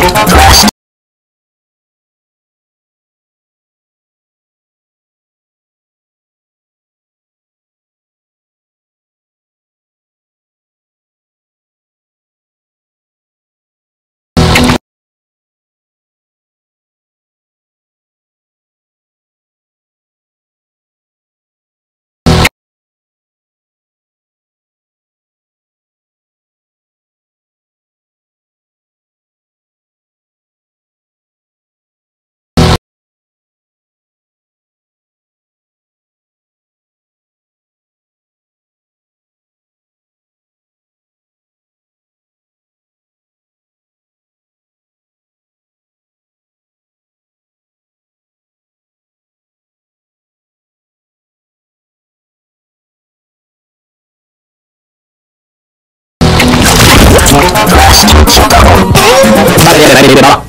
Vale, செய்கிறார்